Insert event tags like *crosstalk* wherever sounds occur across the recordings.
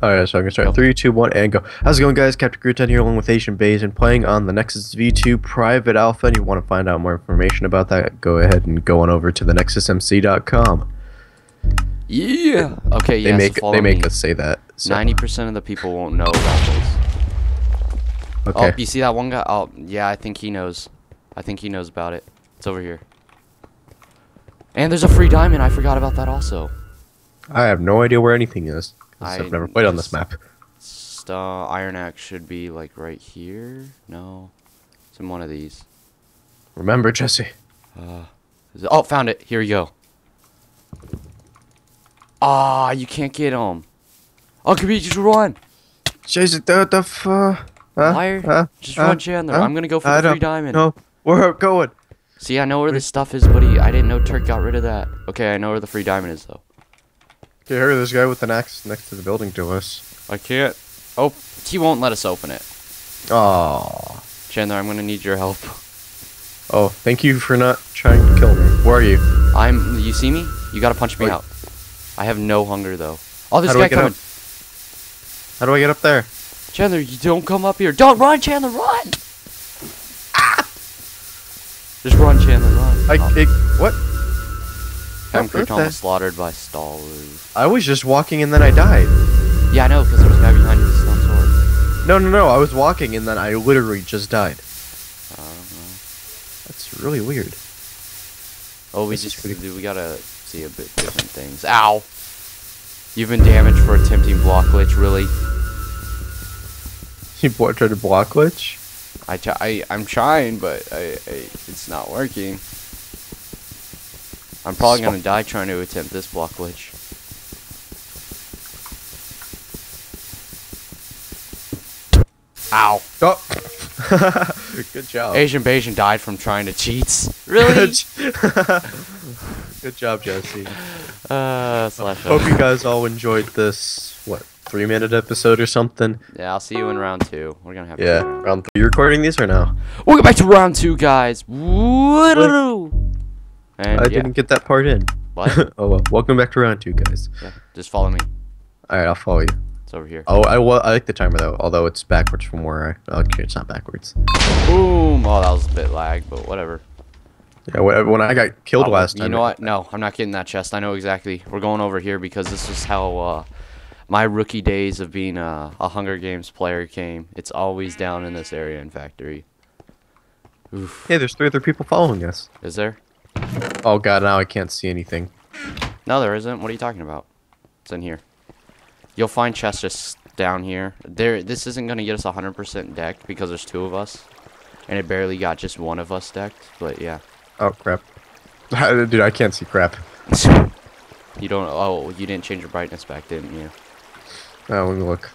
Alright, so I'm gonna start. Three, two, one, and go. How's it going, guys? Captain Crouton here, along with Asian Bays, and playing on the Nexus V2 Private Alpha. And you want to find out more information about that? Go ahead and go on over to the NexusMC.com. Yeah. Okay. They Yeah. make so they make me. us say that. So, Ninety percent of the people won't know about this. okay. Oh, you see that one guy? Oh, yeah. I think he knows. I think he knows about it. It's over here. And there's a free diamond. I forgot about that also. I have no idea where anything is. I I've never played on this map. St- uh, Iron Axe should be like right here. No, it's in one of these. Remember, Jesse. Uh, it- oh, found it. Here we go. Ah, you can't get him. Oh, can we just run? Jesse, the the f- uh, huh? Liar. Huh? Just Huh? run, Chandler. Huh? I'm gonna go for I the free diamond. know where I'm going. See, I know where the stuff is, buddy. I didn't know Turk got rid of that. Okay, I know where the free diamond is, though. Okay, here, this guy with an axe next to the building to us. I can't. Oh, he won't let us open it. Aww. Chandler, I'm gonna need your help. Oh, thank you for not trying to kill me. Where are you? I'm. You see me? You gotta punch me Wait. out. I have no hunger though. Oh, this How guy coming. up? How do I get up there? Chandler, you don't come up here. Don't run, Chandler, run! Ah! Just run, Chandler, run. I, oh, it, what? I'm what Crouton was slaughtered by Stalwoo. I was just walking and then I died. Yeah, I know, because there was a guy behind you with a stone sword. No, no, no. I was walking and then I literally just died. I don't know. That's really weird. Oh, we This just pretty- we gotta see a bit different things. Ow! You've been damaged for attempting block glitch, really? *laughs* You tried to block glitch? I, try, I I'm trying, but I, I it's not working. I'm probably gonna die trying to attempt this block glitch. Ow! Oh. *laughs* Good job. Asian Bayesian died from trying to cheat. *laughs* Really? *laughs* Good job, Jesse. uh, slash. Hope you guys all enjoyed this. What? Three minute episode or something? Yeah, I'll see you in round two. We're gonna have. Yeah. two. Round three. You recording these or no? Welcome back to round two, guys. Woo-doo-doo. And I yeah, didn't get that part in. what? *laughs* oh well. Welcome back to round two, guys. yeah, just follow me. All right, I'll follow you. It's over here. Oh, I, wa- I like the timer though, although it's backwards from where I. Okay, it's not backwards. Boom! Oh, that was a bit lag, but whatever. Yeah, wh- when I got killed Oh, last time. You know what? No, I'm not getting that chest. I know exactly. We're going over here because this is how uh, my rookie days of being a, a Hunger Games player came. It's always down in this area in factory. Oof. Hey, there's three other people following us. Is there? Oh god, now I can't see anything. No, there isn't. What are you talking about? It's in here. You'll find chests just down here. There, This isn't going to get us 100% decked because there's two of us. And it barely got just one of us decked, but yeah. Oh, crap. *laughs* Dude, I can't see crap. *laughs* you don't... Oh, you didn't change your brightness back, didn't you? Oh, let me look.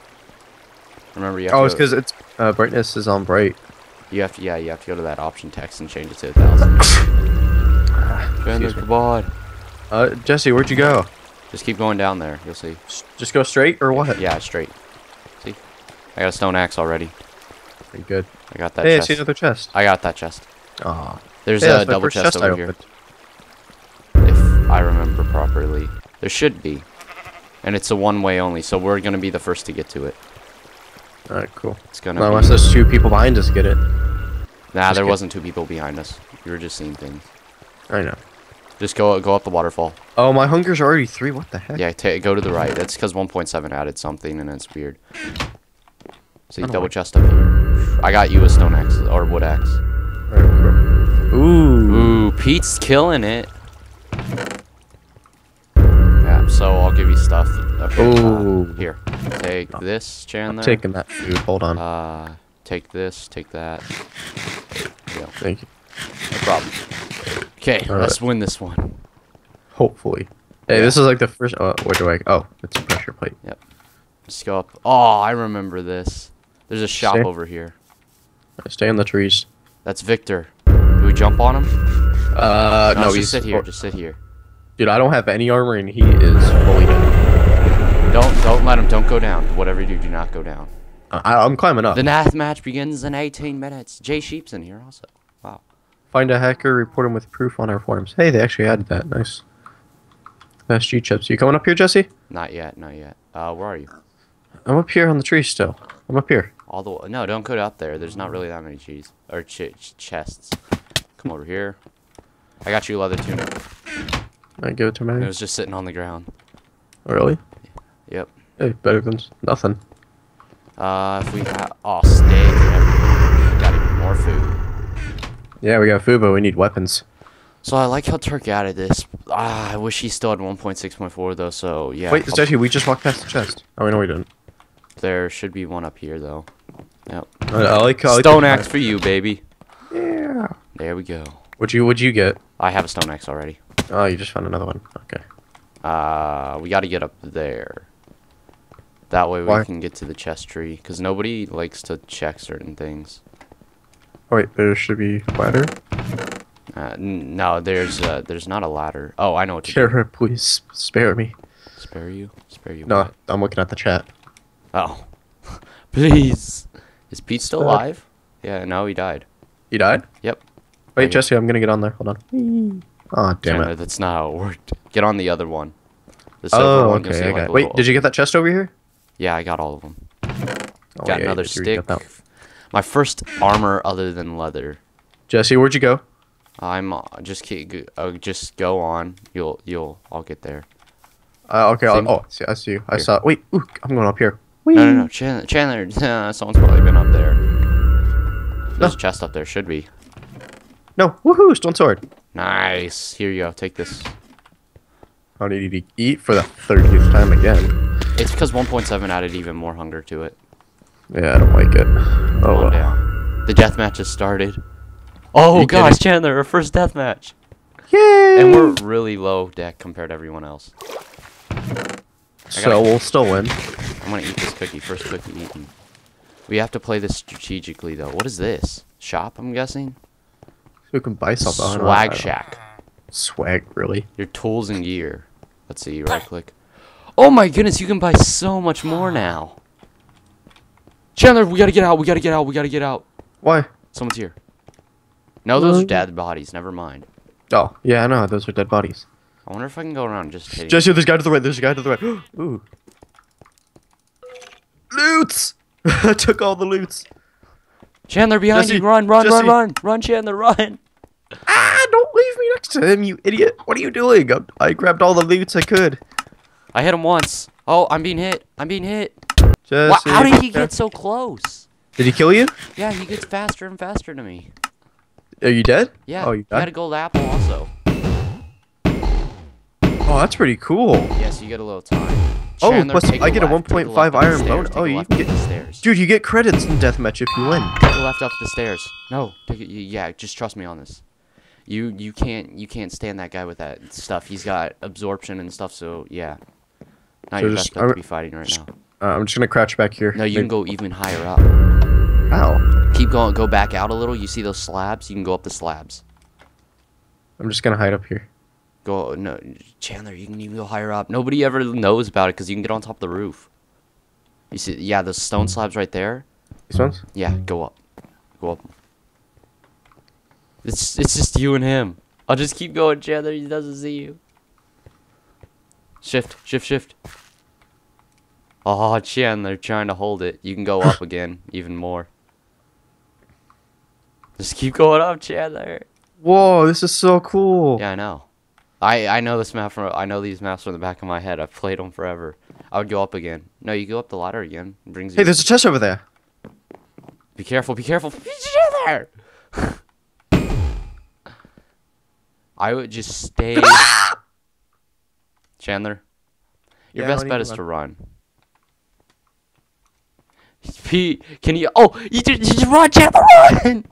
Remember, you Oh, it's because it's uh, brightness is on bright. You have to... Yeah, you have to go to that option text and change it to 1000. *laughs* Bandit Kabod. Uh, Jesse, where'd you go? Just keep going down there. You'll see. Just go straight or what? Yeah, straight. See? I got a stone axe already. Pretty good. I got that hey, chest. Hey, I see another chest. I got that chest. Oh. There's hey, a double chest, chest over here. If I remember properly. There should be. And it's a one-way only, so we're going to be the first to get to it. Alright, cool. It's gonna well, Unless there's two people behind us get it. Nah, just there wasn't two people behind us. You were just seeing things. I know. Just go go up the waterfall. Oh, my hunger's already three. What the heck? Yeah, go to the right. That's because 1.7 added something, and it's weird. See, I don't double like- chest up here. I got you a stone axe or wood axe. Ooh. Ooh, Pete's killing it. Yeah, so I'll give you stuff. Okay, uh, Ooh. here, take this, I'm Chandler. taking that food. Hold on. Uh, take this, take that. Yeah, Thank you. no problem. Okay, All let's win this one. Hopefully. Hey, this is like the first. Oh, where do I? Oh, it's a pressure plate. Let's go up. Oh, I remember this. There's a shop Stay- over here. Stay in the trees. That's Victor. Do we jump on him? Uh, no, no, just he's sit here. Just sit here. Dude, I don't have any armor and he is fully dead. Don't don't let him. Don't go down. Whatever you do, do not go down. I, I'm climbing up. The math match begins in 18 minutes. Jay Sheep's in here also. Wow. Find a hacker, report him with proof on our forums. Hey, they actually added that. Nice. Fast G chips. You coming up here, Jesse? Not yet. Not yet. Uh, where are you? I'm up here on the tree still. I'm up here. All the way. No, don't go up there. There's not really that many cheese or ch ch- chests. Come over here. I got you leather tuna. I give it to It me. was just sitting on the ground. Really? Yep. Hey, better than nothing. Uh, if we have oh steak we got even more food. Yeah, we got food, but we need weapons. So I like how Turk added this. Ah, I wish he still had 1.6.4 though. So yeah. Wait, I'll- Statue, we just walked past the chest. Oh, no, we didn't. there should be one up here though. Yep. I, I like I like Stone the- axe for you, baby. Yeah. There we go. What'd you What'd you get? I have a stone axe already. Oh, you just found another one. Okay. Uh, we got to get up there. That way we Why? can get to the chest tree, because nobody likes to check certain things. Oh wait, there should be ladder. Uh, no, there's uh, there's not a ladder. Oh, I know what to do. Share, please spare me. Spare you? Spare you? No, what? I'm looking at the chat. Oh, *laughs* please. Is Pete still Uh, alive? Yeah, no, he died. He died? Yep. Wait, Jesse, I'm gonna get on there. Hold on. Oh, damn Chandler, it. that's not how it worked. Get on the other one. The silver Oh, one. you'll okay. I like, got a Wait, did you get that chest over here? Yeah, I got all of them. Oh, got yeah, another you did. You stick. My first armor other than leather. Jesse, where'd you go? I'm uh, just keep, uh, just go on. You'll you'll I'll get there. Uh, okay. I'll, oh, see, I see you. I Here. saw. Wait, ooh, I'm going up here. No no no Chandler Chandler *laughs* someone's probably been up there. There's No. a chest up there. Should be. No, woohoo! Stone sword. Nice. Here you go. Take this. I need to eat for the thirtieth time again. It's because 1.7 added even more hunger to it. Yeah, I don't like it. Oh, Calm well. down. The death match has started. Oh gosh, kidding? Chandler, our first death match. Yay! And we're really low deck compared to everyone else. so we'll still win. I'm gonna eat this cookie. First cookie eaten. We have to play this strategically though. What is this? Shop, I'm guessing? We can buy something. I don't know. Swag Shack. Swag, really? Your tools and gear. Let's see, *laughs* right click. Oh my goodness, you can buy so much more now. Chandler, we gotta get out, we gotta get out, we gotta get out. Why? Someone's here. No, those are dead bodies, never mind. Oh, yeah, I know. Those are dead bodies. I wonder if I can go around just hitting. Jesse, there's a guy to the right. There's a guy to the right. *gasps* Ooh. Loots! *laughs* I took all the loots. Chandler behind Jesse, you, run, run, Jesse. run, run, run, Chandler, run. *laughs* Ah, don't leave me next to him, you idiot. What are you doing? I, I grabbed all the loots I could. I hit him once. Oh, I'm being hit. I'm being hit. Wow, how did he get so close? Did he kill you? Yeah, he gets faster and faster to me. Are you dead? Yeah, Oh, you got a gold apple also. Oh, that's pretty cool. Yes, you get a little time. Oh, Chandler, plus I get a left, take the 1.5 left up the iron bone. Oh, you can get- the stairs. Dude, you get credits in deathmatch if you win. Take the left up the stairs. No, take it. Yeah, just trust me on this. You you can't you can't stand that guy with that stuff. He's got absorption and stuff. So yeah, not So your just- best bet to be fighting right now. Uh, I'm just gonna crouch back here. No, you can go even higher up. How? Keep going. Go back out a little. You see those slabs? You can go up the slabs. I'm just gonna hide up here. Go no, Chandler. You can even go higher up. Nobody ever knows about it because you can get on top of the roof. You see? Yeah, those stone slabs right there. These ones? Yeah, go up. Go up. It's it's just you and him. I'll just keep going, Chandler. He doesn't see you. Shift, shift, shift. Oh, Chandler, trying to hold it. You can go up *laughs* again, even more. Just keep going up, Chandler. Whoa, this is so cool. Yeah, I know. I I know this map from I know these maps from the back of my head. I've played them forever. I would go up again. No, you go up the ladder again. It brings you. Hey, there's a chest over there. Be careful, be careful. Chandler! *laughs* I would just stay. *laughs* Chandler, your Yeah, best bet is to run. Pete, can you? Oh, you just, you just run, Chandler, run!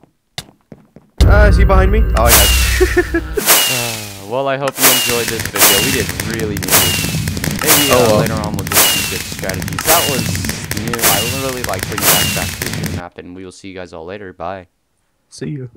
Ah, is he behind me? Oh, yeah. Uh, *laughs* well, I hope you enjoyed this video. We did really good. Maybe uh, Oh, well. later on we'll do some good strategies. That was new. I really like bringing back back to the map, and we will see you guys all later. Bye. See you.